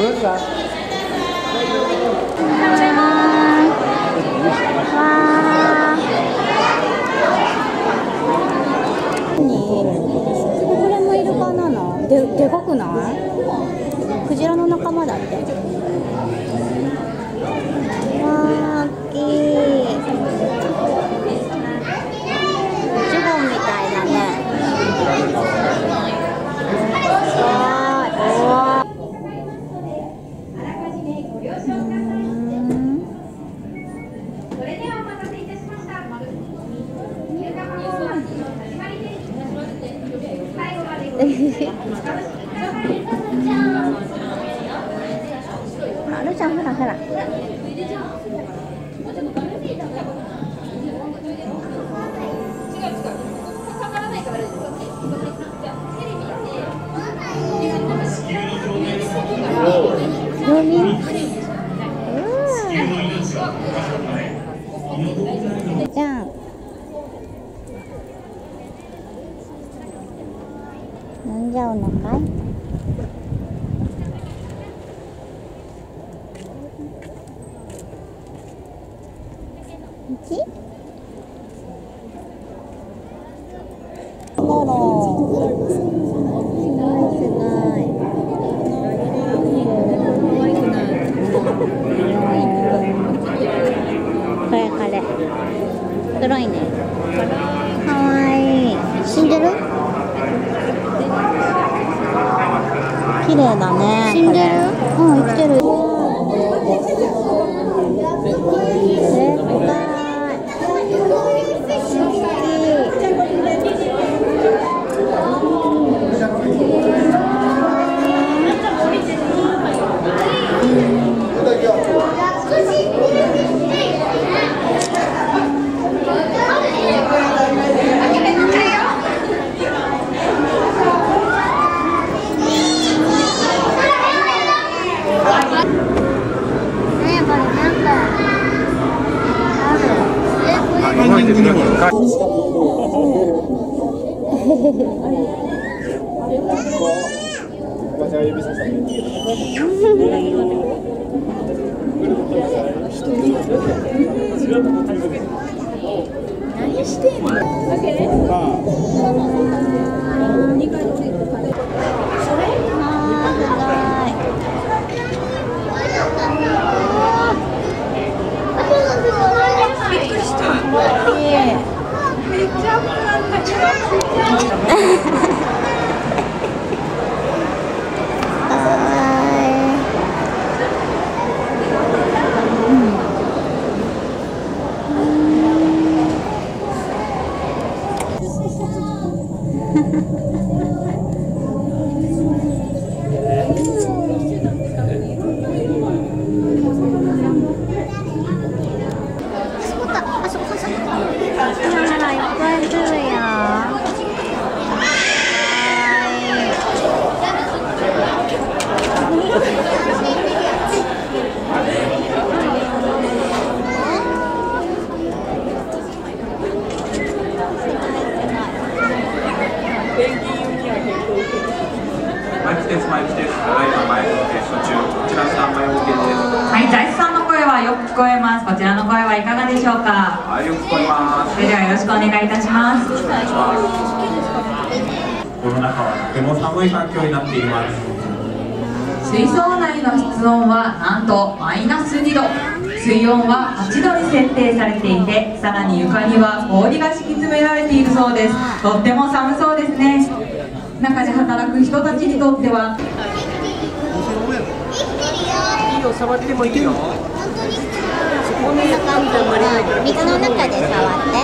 これもイルカなの？ででかくない？クジラの仲間だってわー大きいジュゴンみたいだねわーいわーうんそれではお待たせいたしました。入荷パフォーマンスの始まりです。最後までご覧いただきお楽しみください。あるちゃんほらほら読みうんじゃん飲んじゃうのかい？一だろうすごいすごいこれこれ黒いねかわいい死んでる綺麗だね。死んでる？うん生きてる。ねえこれなんかある 何してんの？Ha, ha, ha. です、マイクです。ただいまマイクのテスト中。こちらスタンバイ OK です。はい、さんの声はよく聞こえます。こちらの声はいかがでしょうか？はい、よく聞こえます。それではよろしくお願いいたします。コロナ禍はとても寒い環境になっています。水槽内の室温はなんとマイナス2度。水温は8度に設定されていて、さらに床には氷が敷き詰められているそうです。とっても寒そうですね。中で働く人たちにとっては。こん。な感じ水の中で触って。